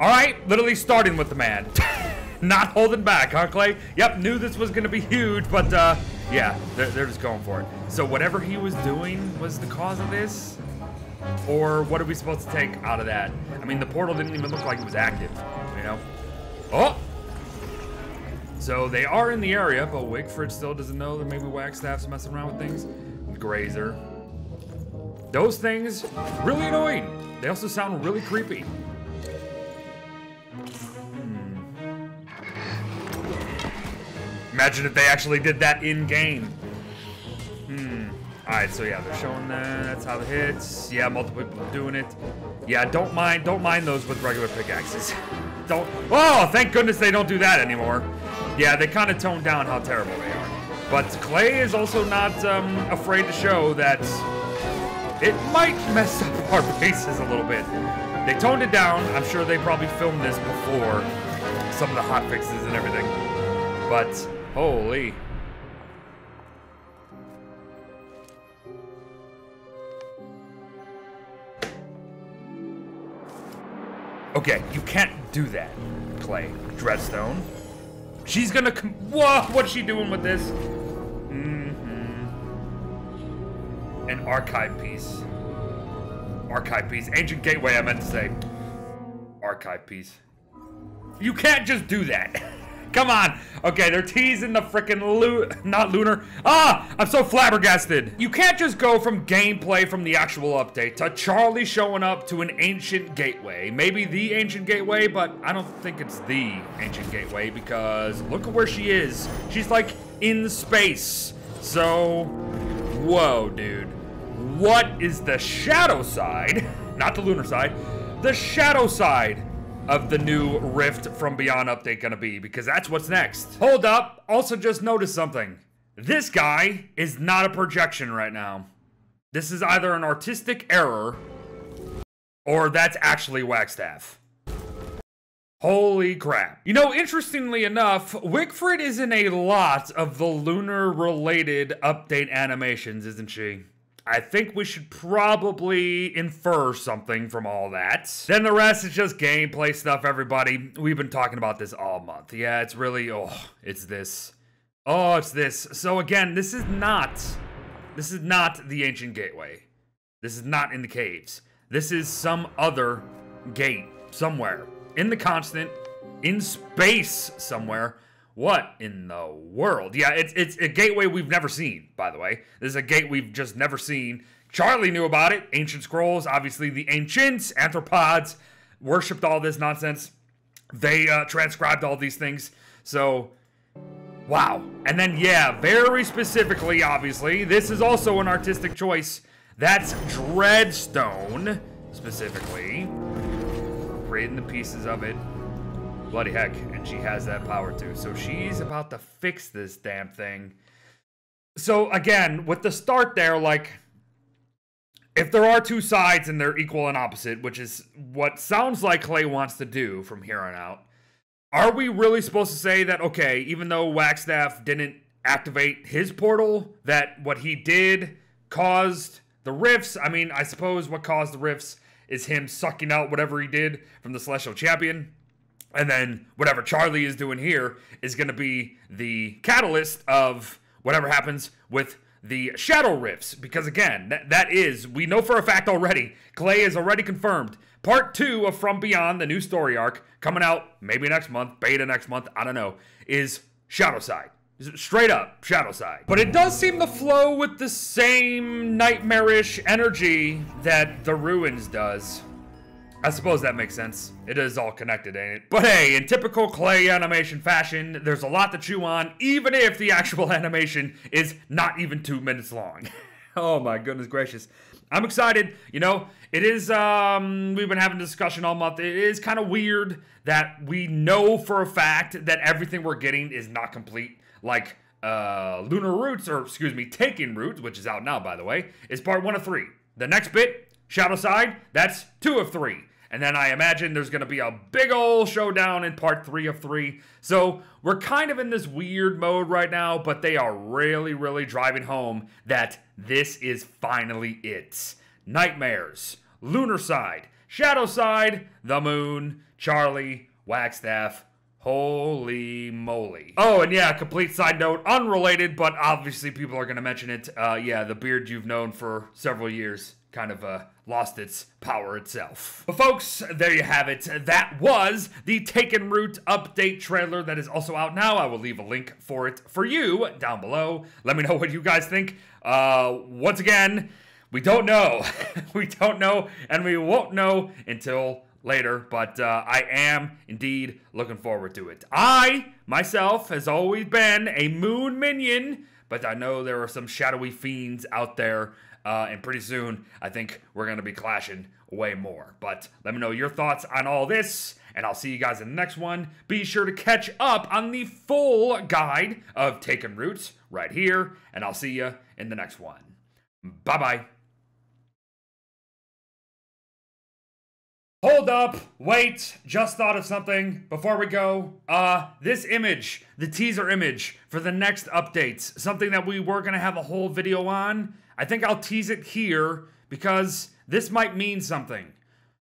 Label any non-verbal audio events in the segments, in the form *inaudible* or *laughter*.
All right, literally starting with the man. *laughs* Not holding back, huh, Klei? Yep, knew this was gonna be huge, but uh, yeah, they're, they're just going for it. So whatever he was doing was the cause of this? Or what are we supposed to take out of that? I mean, the portal didn't even look like it was active, you know? Oh! So they are in the area, but Wigfrid still doesn't know that maybe Wagstaff's messing around with things. Grazer. Those things, really annoying. They also sound really creepy. Imagine if they actually did that in game. Hmm. Alright, so yeah, they're showing that. That's how it hits. Yeah, multiple people doing it. Yeah, don't mind don't mind those with regular pickaxes. *laughs* don't Oh, thank goodness they don't do that anymore. Yeah, they kind of toned down how terrible they are. But Klei is also not um, afraid to show that it might mess up *laughs* our bases a little bit. They toned it down. I'm sure they probably filmed this before some of the hot fixes and everything. But Holy. Okay, you can't do that, Klei. Dreadstone. She's gonna. Whoa, what's she doing with this? Mm-hmm. An archive piece. Archive piece. Ancient Gateway, I meant to say. Archive piece. You can't just do that. *laughs* Come on. Okay, they're teasing the freaking lu not lunar. Ah, I'm so flabbergasted. You can't just go from gameplay from the actual update to Charlie showing up to an ancient gateway. Maybe the ancient gateway, but I don't think it's the ancient gateway because look at where she is. She's like in space. So, whoa, dude. What is the shadow side? *laughs* Not the lunar side. The shadow side of the new Rift from Beyond update gonna be? Because that's what's next. Hold up. Also, just noticed something. This guy is not a projection right now. This is either an artistic error or that's actually Wagstaff. Holy crap. You know, interestingly enough, Wigfrid is in a lot of the lunar related update animations, isn't she? I think we should probably infer something from all that. Then the rest is just gameplay stuff, everybody. We've been talking about this all month. Yeah, it's really, oh, it's this. Oh, it's this. So again, this is not, this is not the ancient gateway. This is not in the caves. This is some other gate somewhere in the constant, in space somewhere. What in the world? Yeah, it's it's a gateway we've never seen, by the way. This is a gate we've just never seen. Charlie knew about it. Ancient scrolls, obviously the ancients, anthropods, worshipped all this nonsense. They uh, transcribed all these things. So, wow. And then, yeah, very specifically, obviously, this is also an artistic choice. That's Dreadstone, specifically. Creating the pieces of it. Bloody heck, and she has that power too. So she's about to fix this damn thing. So again, with the start there, like, if there are two sides and they're equal and opposite, which is what sounds like Klei wants to do from here on out, are we really supposed to say that, okay, even though Wagstaff didn't activate his portal, that what he did caused the rifts? I mean, I suppose what caused the rifts is him sucking out whatever he did from the Celestial Champion. And then whatever Charlie is doing here is going to be the catalyst of whatever happens with the Shadow Rifts. Because again, that, that is, we know for a fact already, Klei is already confirmed. Part two of From Beyond, the new story arc, coming out maybe next month, beta next month, I don't know, is Shadow Side. Straight up, Shadow Side. But it does seem to flow with the same nightmarish energy that the Ruins does. I suppose that makes sense. It is all connected, ain't it? But hey, in typical Klei animation fashion, there's a lot to chew on, even if the actual *laughs* animation is not even two minutes long. *laughs* oh my goodness gracious. I'm excited. You know, it is, um, we've been having a discussion all month. It is kind of weird that we know for a fact that everything we're getting is not complete. Like, uh, Lunar Roots, or excuse me, Taking Roots, which is out now, by the way, is part one of three. The next bit, Shadow Side, that's two of three. And then I imagine there's going to be a big old showdown in part three of three. So we're kind of in this weird mode right now, but they are really, really driving home that this is finally it. Nightmares, Lunar Side, Shadow Side, The Moon, Charlie, Wagstaff, Holy moly. Oh, and yeah, complete side note, unrelated, but obviously people are going to mention it. Uh, yeah, the beard you've known for several years kind of uh, lost its power itself. But folks, there you have it. That was the Taken Root update trailer that is also out now. I will leave a link for it for you down below. Let me know what you guys think. Uh, once again, we don't know. *laughs* we don't know, and we won't know until later, but uh, I am indeed looking forward to it. I, myself, has always been a moon minion, but I know there are some shadowy fiends out there, uh, and pretty soon I think we're going to be clashing way more. But let me know your thoughts on all this, and I'll see you guys in the next one. Be sure to catch up on the full guide of Taken Roots right here, and I'll see you in the next one. Bye bye. Hold up, wait, just thought of something before we go. Uh, this image, the teaser image for the next updates, something that we were gonna have a whole video on. I think I'll tease it here because this might mean something.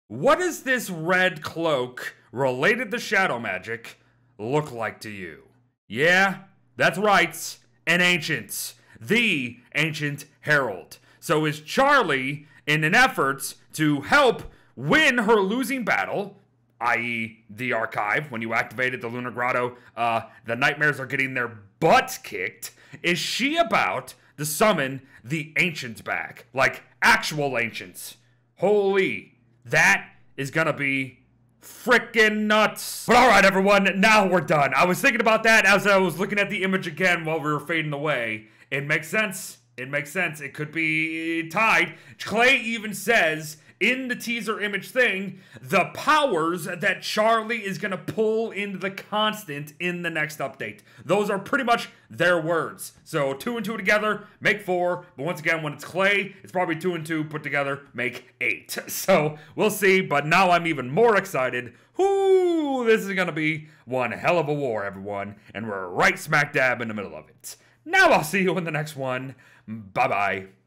What does this red cloak related to shadow magic look like to you? Yeah, that's right, an ancient, the ancient herald. So is Charlie in an effort to help win her losing battle, i.e., the archive, when you activated the Lunar Grotto, uh, the nightmares are getting their butts kicked. Is she about to summon the ancients back? Like actual ancients. Holy, that is gonna be freaking nuts. But all right, everyone, now we're done. I was thinking about that as I was looking at the image again while we were fading away. It makes sense. It makes sense. It could be tied. Klei even says in the teaser image thing the powers that Charlie is going to pull into the constant in the next update. Those are pretty much their words. So two and two together make four. But once again, when it's Klei, it's probably two and two put together make eight. *laughs* So we'll see. But now I'm even more excited. Whoo! This is going to be one hell of a war, everyone. And we're right smack dab in the middle of it. Now I'll see you in the next one. Bye bye.